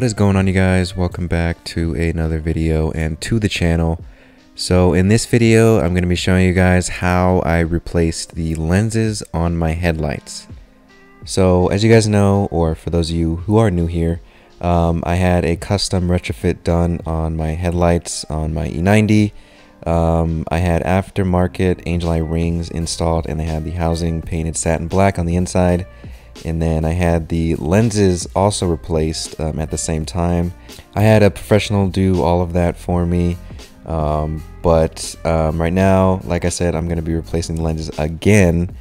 What is going on you guys? Welcome back to another video and to the channel. So in this video, I'm going to be showing you guys how I replaced the lenses on my headlights. So as you guys know, or for those of you who are new here, um, I had a custom retrofit done on my headlights on my E90. Um, I had aftermarket Angel Eye rings installed and they had the housing painted satin black on the inside and then I had the lenses also replaced um, at the same time. I had a professional do all of that for me, um, but um, right now, like I said, I'm going to be replacing the lenses again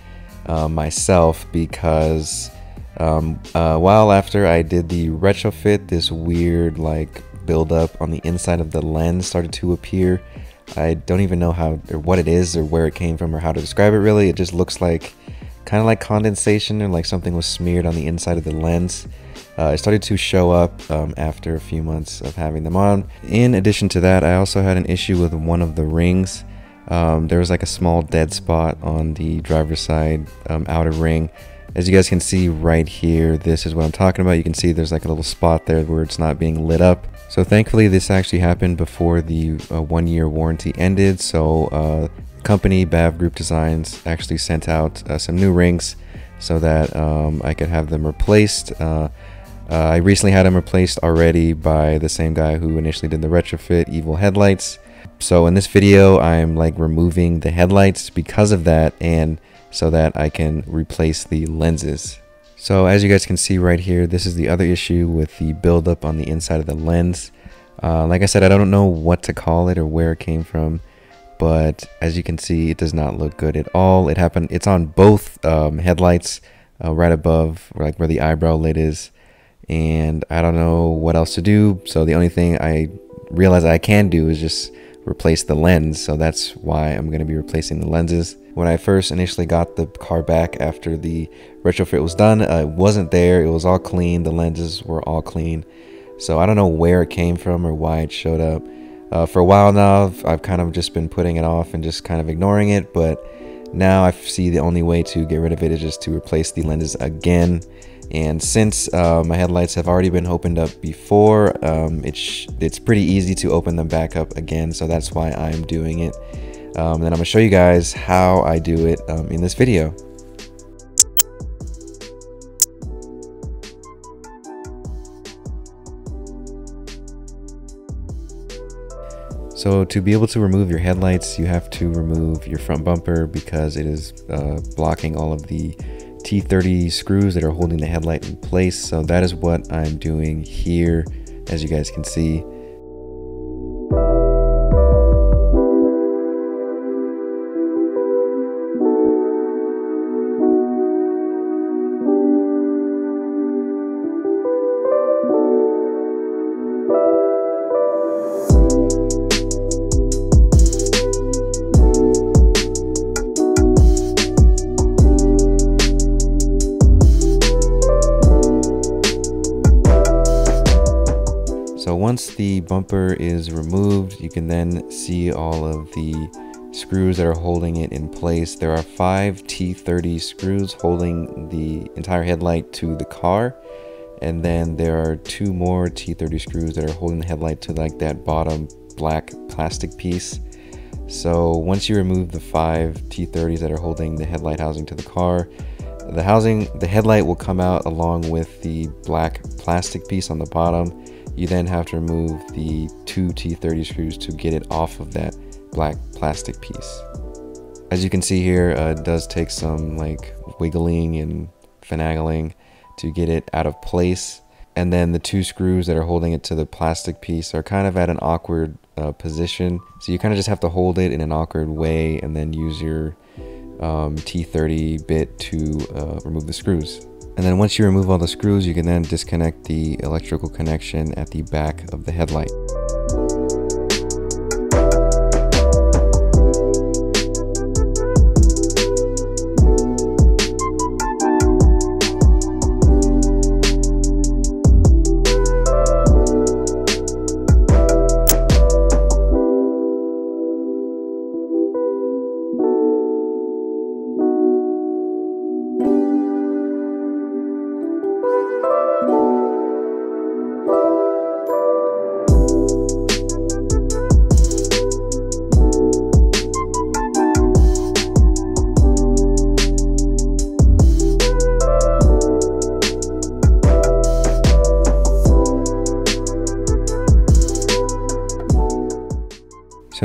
uh, myself because um, a while after I did the retrofit, this weird like buildup on the inside of the lens started to appear. I don't even know how or what it is or where it came from or how to describe it really. It just looks like kind of like condensation or like something was smeared on the inside of the lens. Uh, it started to show up um, after a few months of having them on. In addition to that, I also had an issue with one of the rings. Um, there was like a small dead spot on the driver's side um, outer ring. As you guys can see right here, this is what I'm talking about. You can see there's like a little spot there where it's not being lit up. So thankfully this actually happened before the uh, one year warranty ended. So uh, company, Bav Group Designs, actually sent out uh, some new rings so that um, I could have them replaced. Uh, uh, I recently had them replaced already by the same guy who initially did the retrofit Evil headlights. So in this video, I'm like removing the headlights because of that and so that I can replace the lenses. So as you guys can see right here, this is the other issue with the buildup on the inside of the lens. Uh, like I said, I don't know what to call it or where it came from but as you can see, it does not look good at all. It happened. It's on both um, headlights, uh, right above, like where the eyebrow lid is, and I don't know what else to do. So the only thing I realize I can do is just replace the lens. So that's why I'm going to be replacing the lenses. When I first initially got the car back after the retrofit was done, uh, it wasn't there. It was all clean. The lenses were all clean. So I don't know where it came from or why it showed up. Uh, for a while now, I've, I've, kind of just been putting it off and just kind of ignoring it, but now I see the only way to get rid of it is just to replace the lenses again. And since uh, my headlights have already been opened up before, um, it's, it's pretty easy to open them back up again, so that's why I'm doing it. Um, and then I'm to show you guys how I do it um, in this video. So to be able to remove your headlights, you have to remove your front bumper because it is uh, blocking all of the T30 screws that are holding the headlight in place. So that is what I'm doing here, as you guys can see. Once the bumper is removed, you can then see all of the screws that are holding it in place. There are five T30 screws holding the entire headlight to the car. And then there are two more T30 screws that are holding the headlight to like that bottom black plastic piece. So once you remove the five T30s that are holding the headlight housing to the car, the housing, the headlight will come out along with the black plastic piece on the bottom you then have to remove the two T30 screws to get it off of that black plastic piece. As you can see here, uh, it does take some like wiggling and finagling to get it out of place. And then the two screws that are holding it to the plastic piece are kind of at an awkward uh, position. So you kind of just have to hold it in an awkward way and then use your um, T30 bit to uh, remove the screws. And then once you remove all the screws, you can then disconnect the electrical connection at the back of the headlight.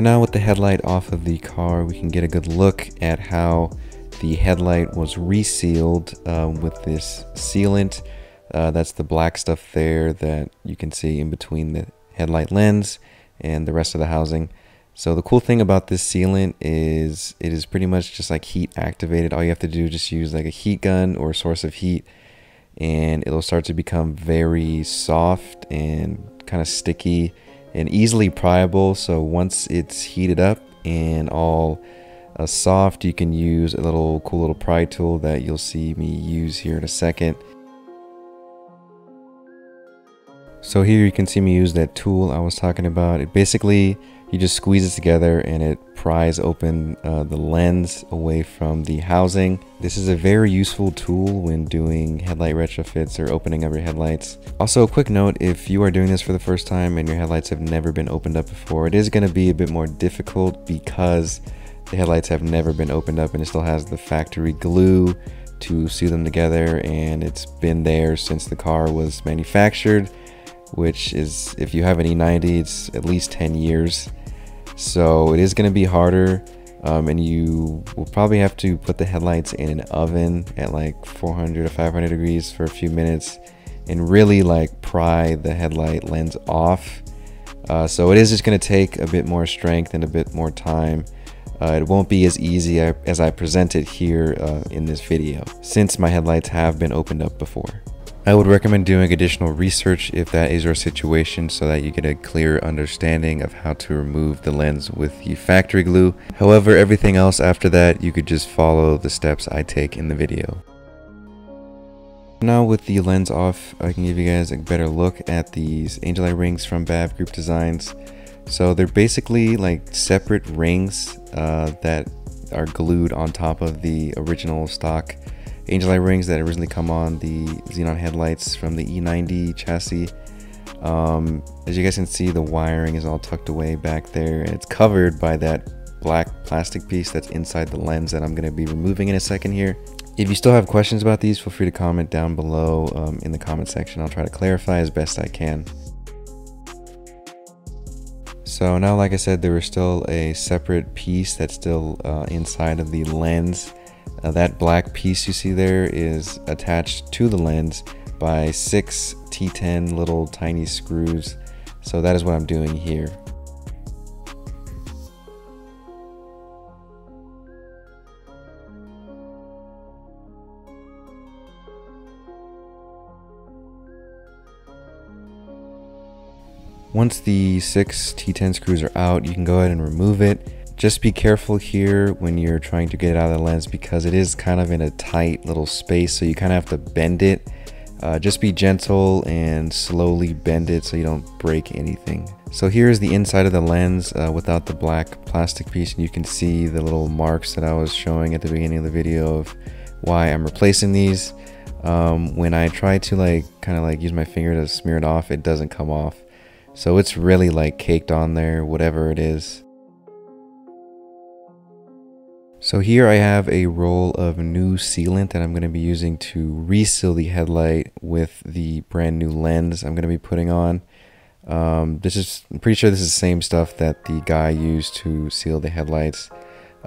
Now with the headlight off of the car, we can get a good look at how the headlight was resealed uh, with this sealant. Uh, that's the black stuff there that you can see in between the headlight lens and the rest of the housing. So the cool thing about this sealant is it is pretty much just like heat activated. All you have to do is just use like a heat gun or a source of heat and it'll start to become very soft and kind of sticky and easily pryable. So once it's heated up and all uh, soft, you can use a little cool little pry tool that you'll see me use here in a second. So here you can see me use that tool I was talking about. It basically, you just squeeze it together and it pries open uh, the lens away from the housing. This is a very useful tool when doing headlight retrofits or opening up your headlights. Also a quick note, if you are doing this for the first time and your headlights have never been opened up before, it is going to be a bit more difficult because the headlights have never been opened up and it still has the factory glue to seal them together and it's been there since the car was manufactured which is if you have an E90 it's at least 10 years so it is going to be harder um, and you will probably have to put the headlights in an oven at like 400 to 500 degrees for a few minutes and really like pry the headlight lens off uh, so it is just going to take a bit more strength and a bit more time uh, it won't be as easy as I present it here uh, in this video since my headlights have been opened up before. I would recommend doing additional research if that is your situation so that you get a clear understanding of how to remove the lens with the factory glue. However, everything else after that, you could just follow the steps I take in the video. Now with the lens off, I can give you guys a better look at these Angel Eye rings from BAV Group Designs. So they're basically like separate rings uh, that are glued on top of the original stock angel eye rings that originally come on the xenon headlights from the E90 chassis. Um, as you guys can see, the wiring is all tucked away back there, and it's covered by that black plastic piece that's inside the lens that I'm going to be removing in a second here. If you still have questions about these, feel free to comment down below um, in the comment section. I'll try to clarify as best I can. So now, like I said, there is still a separate piece that's still uh, inside of the lens uh, that black piece you see there is attached to the lens by six T10 little tiny screws. So that is what I'm doing here. Once the six T10 screws are out, you can go ahead and remove it just be careful here when you're trying to get it out of the lens because it is kind of in a tight little space so you kind of have to bend it. Uh, just be gentle and slowly bend it so you don't break anything. So here's the inside of the lens uh, without the black plastic piece and you can see the little marks that I was showing at the beginning of the video of why I'm replacing these. Um, when I try to like kind of like use my finger to smear it off it doesn't come off. So it's really like caked on there whatever it is so here I have a roll of new sealant that I'm going to be using to reseal the headlight with the brand new lens I'm going to be putting on. Um, this is, I'm pretty sure this is the same stuff that the guy used to seal the headlights.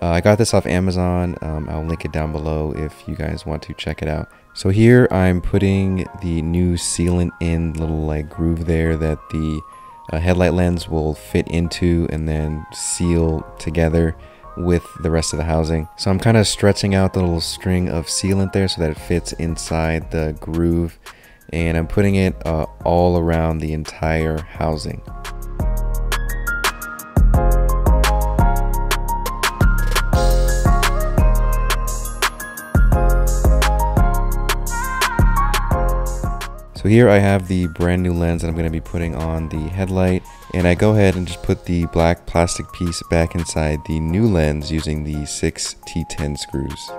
Uh, I got this off Amazon. Um, I'll link it down below if you guys want to check it out. So here I'm putting the new sealant in little like groove there that the uh, headlight lens will fit into and then seal together with the rest of the housing. So I'm kind of stretching out the little string of sealant there so that it fits inside the groove and I'm putting it uh, all around the entire housing. So here I have the brand new lens that I'm going to be putting on the headlight and I go ahead and just put the black plastic piece back inside the new lens using the 6 T10 screws.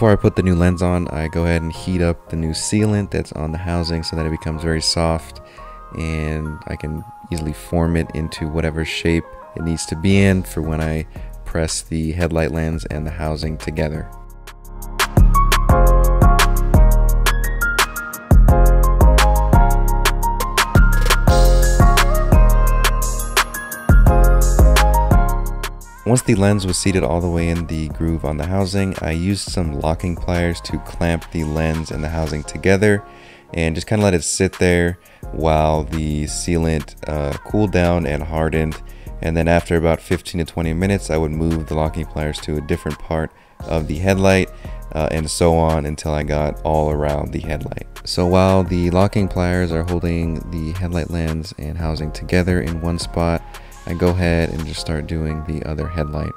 Before I put the new lens on, I go ahead and heat up the new sealant that's on the housing so that it becomes very soft and I can easily form it into whatever shape it needs to be in for when I press the headlight lens and the housing together. Once the lens was seated all the way in the groove on the housing, I used some locking pliers to clamp the lens and the housing together and just kind of let it sit there while the sealant uh, cooled down and hardened. And then after about 15 to 20 minutes, I would move the locking pliers to a different part of the headlight uh, and so on until I got all around the headlight. So while the locking pliers are holding the headlight lens and housing together in one spot, I go ahead and just start doing the other headlight.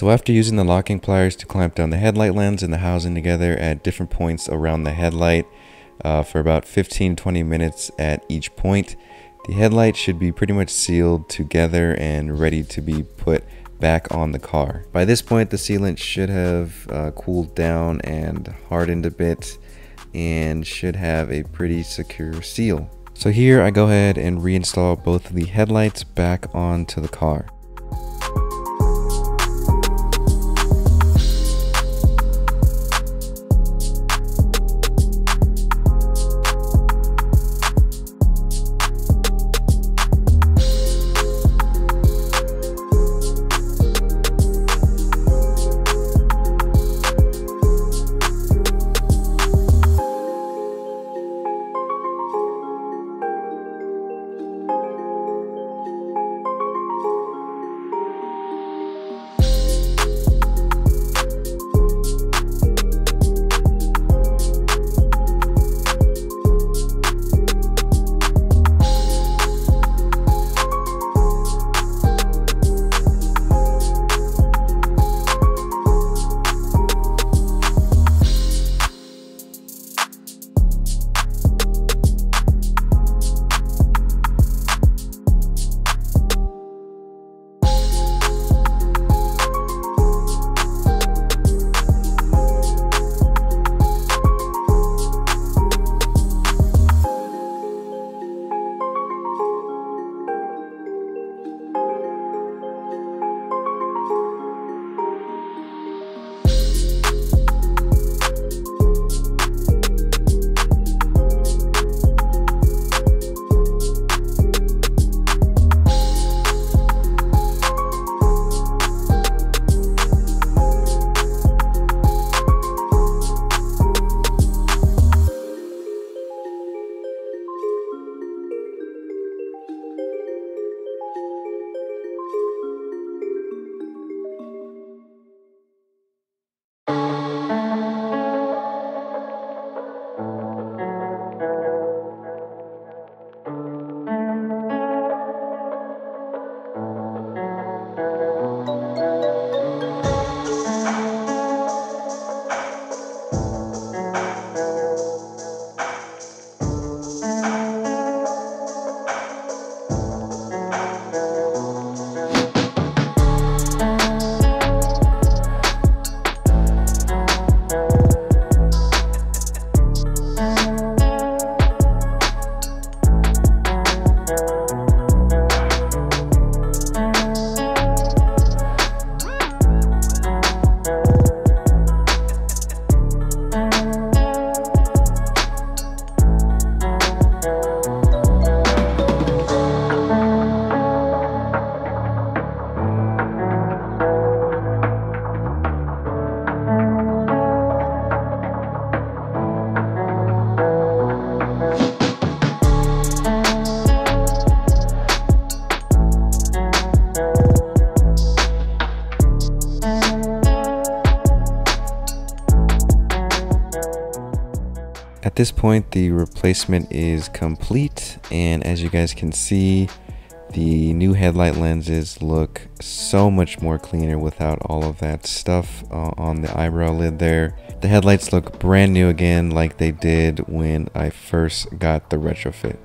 So after using the locking pliers to clamp down the headlight lens and the housing together at different points around the headlight uh, for about 15-20 minutes at each point, the headlight should be pretty much sealed together and ready to be put back on the car. By this point, the sealant should have uh, cooled down and hardened a bit and should have a pretty secure seal. So here I go ahead and reinstall both of the headlights back onto the car. This point, the replacement is complete. And as you guys can see, the new headlight lenses look so much more cleaner without all of that stuff uh, on the eyebrow lid there. The headlights look brand new again like they did when I first got the retrofit.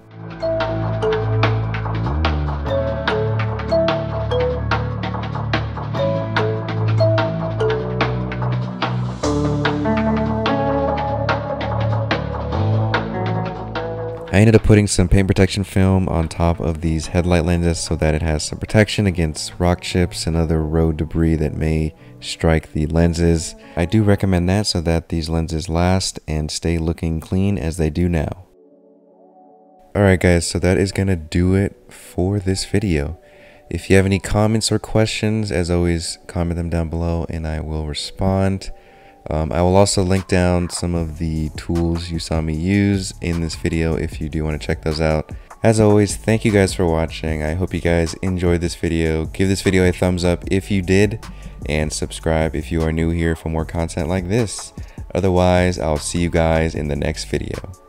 I ended up putting some paint protection film on top of these headlight lenses so that it has some protection against rock chips and other road debris that may strike the lenses. I do recommend that so that these lenses last and stay looking clean as they do now. Alright guys, so that is going to do it for this video. If you have any comments or questions, as always, comment them down below and I will respond. Um, I will also link down some of the tools you saw me use in this video if you do want to check those out. As always, thank you guys for watching. I hope you guys enjoyed this video. Give this video a thumbs up if you did, and subscribe if you are new here for more content like this. Otherwise, I'll see you guys in the next video.